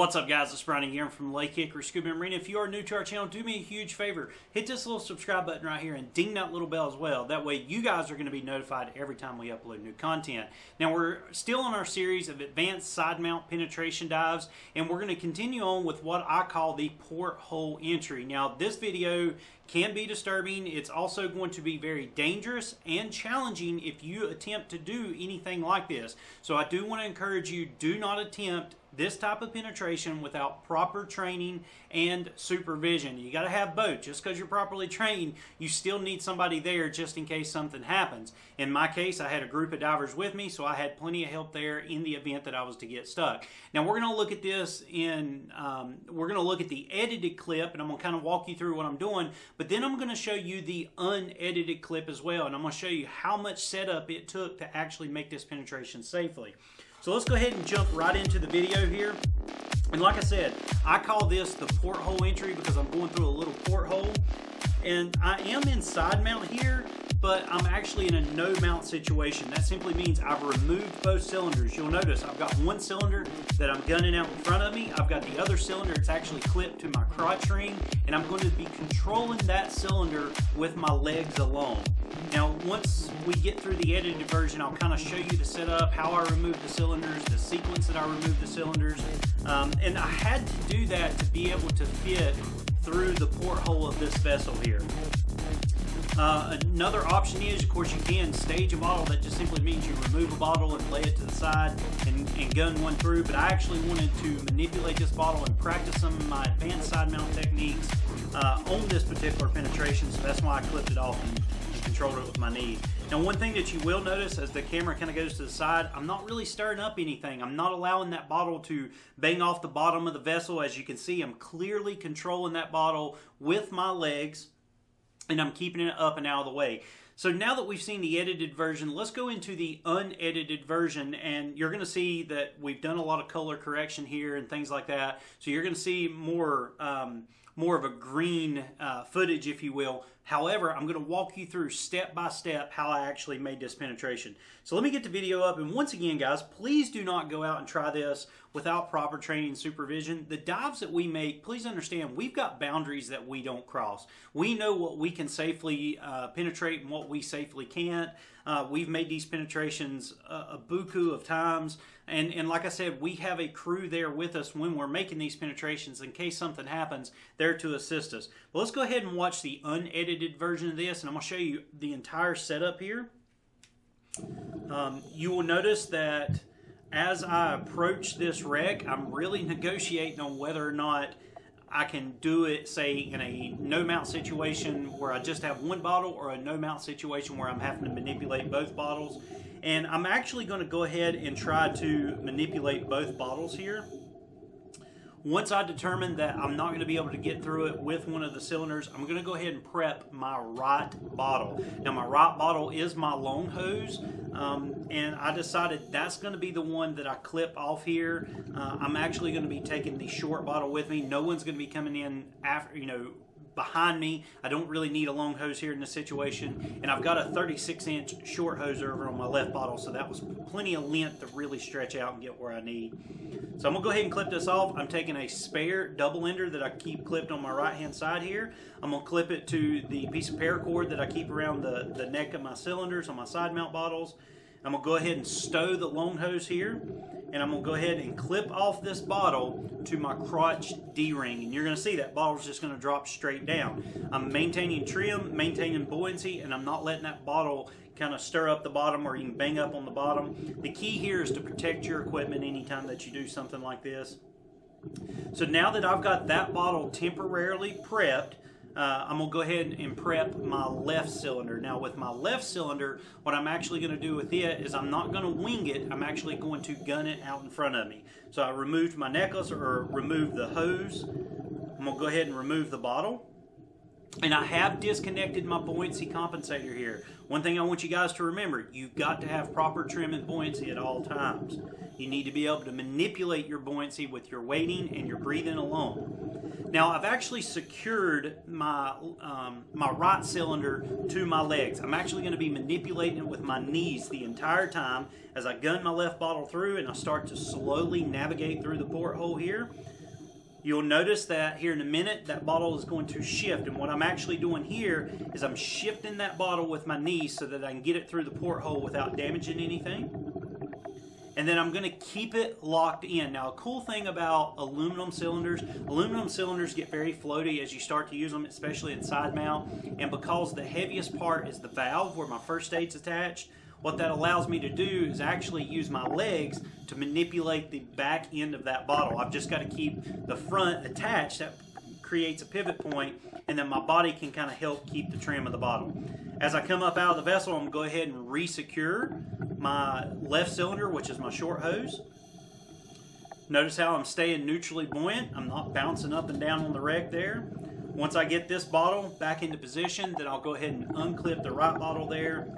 What's up, guys? It's Bryan again from Lake Hickory Scuba Marina. If you are new to our channel, do me a huge favor. Hit this little subscribe button right here and ding that little bell as well. That way, you guys are going to be notified every time we upload new content. Now, we're still on our series of advanced side mount penetration dives, and we're going to continue on with what I call the porthole entry. Now, this video can be disturbing. It's also going to be very dangerous and challenging if you attempt to do anything like this. So I do want to encourage you, do not attempt this type of penetration without proper training and supervision. You got to have both. Just because you're properly trained, you still need somebody there just in case something happens. In my case, I had a group of divers with me, so I had plenty of help there in the event that I was to get stuck. Now we're going to look at this in, um, we're going to look at the edited clip, and I'm going to kind of walk you through what I'm doing, but then I'm going to show you the unedited clip as well, and I'm going to show you how much setup it took to actually make this penetration safely. So let's go ahead and jump right into the video here. And like I said, I call this the porthole entry because I'm going through a little porthole. And I am in side mount here, but I'm actually in a no mount situation. That simply means I've removed both cylinders. You'll notice I've got one cylinder that I'm gunning out in front of me. I've got the other cylinder, it's actually clipped to my crotch ring, and I'm going to be controlling that cylinder with my legs alone. Now, once we get through the edited version, I'll kind of show you the setup, how I removed the cylinders, the sequence that I removed the cylinders. Um, and I had to do that to be able to fit through the porthole of this vessel here. Uh, another option is, of course, you can stage a bottle. That just simply means you remove a bottle and lay it to the side and, and gun one through. But I actually wanted to manipulate this bottle and practice some of my advanced side mount techniques uh, on this particular penetration. So that's why I clipped it off and, and controlled it with my knee. Now, one thing that you will notice as the camera kind of goes to the side, I'm not really stirring up anything. I'm not allowing that bottle to bang off the bottom of the vessel. As you can see, I'm clearly controlling that bottle with my legs and I'm keeping it up and out of the way. So now that we've seen the edited version, let's go into the unedited version and you're going to see that we've done a lot of color correction here and things like that. So you're going to see more um, more of a green uh, footage, if you will. However, I'm going to walk you through step by step how I actually made this penetration. So let me get the video up. And once again, guys, please do not go out and try this without proper training and supervision. The dives that we make, please understand, we've got boundaries that we don't cross. We know what we can safely uh, penetrate and what we safely can't. Uh, we've made these penetrations a, a buku of times. And, and like I said, we have a crew there with us when we're making these penetrations in case something happens, there to assist us. But let's go ahead and watch the unedited version of this, and I'm going to show you the entire setup here. Um, you will notice that as I approach this wreck, I'm really negotiating on whether or not I can do it, say, in a no mount situation where I just have one bottle or a no mount situation where I'm having to manipulate both bottles. And I'm actually going to go ahead and try to manipulate both bottles here. Once I determine that I'm not going to be able to get through it with one of the cylinders, I'm going to go ahead and prep my right bottle. Now, my right bottle is my long hose, um, and I decided that's going to be the one that I clip off here. Uh, I'm actually going to be taking the short bottle with me. No one's going to be coming in after, you know, behind me. I don't really need a long hose here in this situation. And I've got a 36 inch short hose over on my left bottle, so that was plenty of length to really stretch out and get where I need. So I'm gonna go ahead and clip this off. I'm taking a spare double ender that I keep clipped on my right hand side here. I'm gonna clip it to the piece of paracord that I keep around the, the neck of my cylinders on my side mount bottles. I'm gonna go ahead and stow the long hose here and I'm gonna go ahead and clip off this bottle to my crotch D-ring and you're gonna see that bottle's just gonna drop straight down. I'm maintaining trim, maintaining buoyancy, and I'm not letting that bottle kind of stir up the bottom or you can bang up on the bottom. The key here is to protect your equipment anytime that you do something like this. So now that I've got that bottle temporarily prepped, uh, I'm going to go ahead and prep my left cylinder. Now with my left cylinder, what I'm actually going to do with it is I'm not going to wing it. I'm actually going to gun it out in front of me. So I removed my necklace or removed the hose. I'm going to go ahead and remove the bottle. And I have disconnected my buoyancy compensator here. One thing I want you guys to remember, you've got to have proper trim and buoyancy at all times. You need to be able to manipulate your buoyancy with your weighting and your breathing alone. Now I've actually secured my um, my right cylinder to my legs. I'm actually going to be manipulating it with my knees the entire time as I gun my left bottle through and I start to slowly navigate through the porthole here. You'll notice that here in a minute that bottle is going to shift and what I'm actually doing here is I'm shifting that bottle with my knees so that I can get it through the porthole without damaging anything and then I'm going to keep it locked in. Now, a cool thing about aluminum cylinders, aluminum cylinders get very floaty as you start to use them, especially in side mount, and because the heaviest part is the valve where my first stage's attached, what that allows me to do is actually use my legs to manipulate the back end of that bottle. I've just got to keep the front attached. That creates a pivot point, and then my body can kind of help keep the trim of the bottle. As I come up out of the vessel, I'm going to go ahead and re-secure my left cylinder, which is my short hose. Notice how I'm staying neutrally buoyant. I'm not bouncing up and down on the wreck there. Once I get this bottle back into position, then I'll go ahead and unclip the right bottle there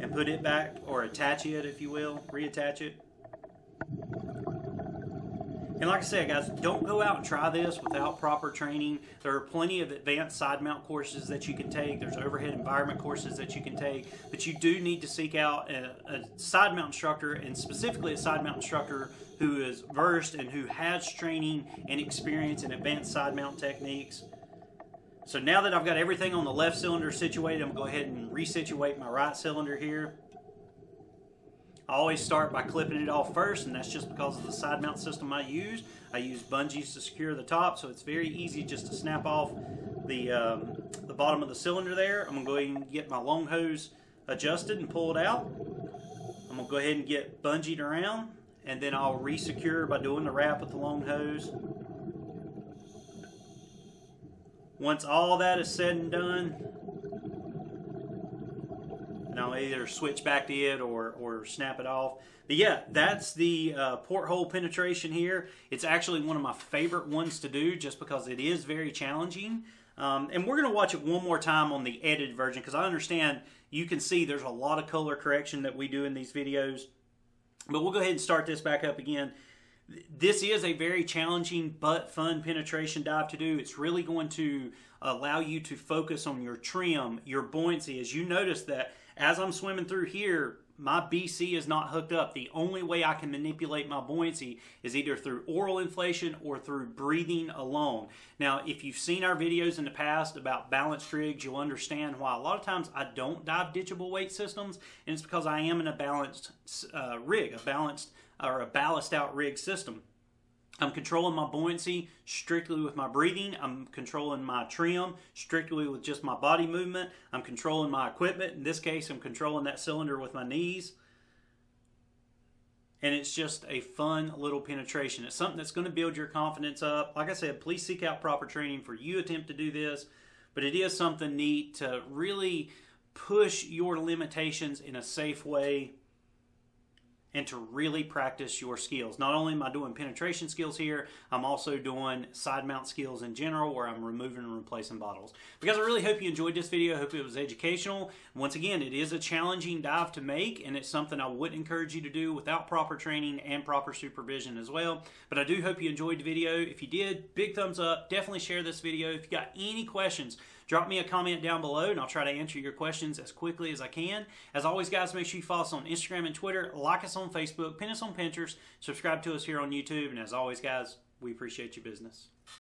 and put it back, or attach it, if you will, reattach it. And like I said, guys, don't go out and try this without proper training. There are plenty of advanced side mount courses that you can take. There's overhead environment courses that you can take. But you do need to seek out a, a side mount instructor, and specifically a side mount instructor who is versed and who has training and experience in advanced side mount techniques. So now that I've got everything on the left cylinder situated, I'm going to go ahead and resituate my right cylinder here. I always start by clipping it off first, and that's just because of the side mount system I use. I use bungees to secure the top, so it's very easy just to snap off the, um, the bottom of the cylinder there. I'm going to go ahead and get my long hose adjusted and pull it out. I'm going to go ahead and get bungeed around, and then I'll resecure by doing the wrap with the long hose. Once all that is said and done, either switch back to it or, or snap it off. But yeah, that's the uh, porthole penetration here. It's actually one of my favorite ones to do just because it is very challenging. Um, and we're going to watch it one more time on the edited version because I understand you can see there's a lot of color correction that we do in these videos. But we'll go ahead and start this back up again. This is a very challenging but fun penetration dive to do. It's really going to allow you to focus on your trim, your buoyancy. As you notice that as I'm swimming through here, my BC is not hooked up. The only way I can manipulate my buoyancy is either through oral inflation or through breathing alone. Now, if you've seen our videos in the past about balanced rigs, you'll understand why a lot of times I don't dive ditchable weight systems, and it's because I am in a balanced uh, rig, a balanced or a ballast out rig system. I'm controlling my buoyancy strictly with my breathing. I'm controlling my trim strictly with just my body movement. I'm controlling my equipment. In this case, I'm controlling that cylinder with my knees. And it's just a fun little penetration. It's something that's going to build your confidence up. Like I said, please seek out proper training for you attempt to do this. But it is something neat to really push your limitations in a safe way and to really practice your skills. Not only am I doing penetration skills here, I'm also doing side mount skills in general where I'm removing and replacing bottles. Because I really hope you enjoyed this video. I hope it was educational. Once again, it is a challenging dive to make and it's something I would encourage you to do without proper training and proper supervision as well. But I do hope you enjoyed the video. If you did, big thumbs up. Definitely share this video. If you got any questions, Drop me a comment down below and I'll try to answer your questions as quickly as I can. As always, guys, make sure you follow us on Instagram and Twitter, like us on Facebook, pin us on Pinterest, subscribe to us here on YouTube, and as always, guys, we appreciate your business.